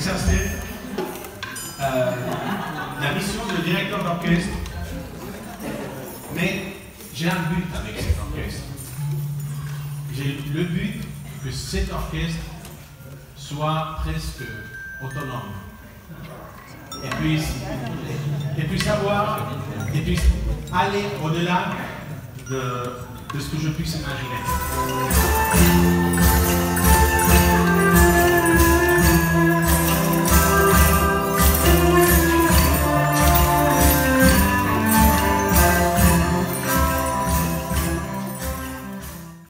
Ça euh, la mission de directeur d'orchestre, mais j'ai un but avec cet orchestre. J'ai le but que cet orchestre soit presque autonome et puisse, et puisse avoir, et puisse aller au-delà de, de ce que je puisse imaginer.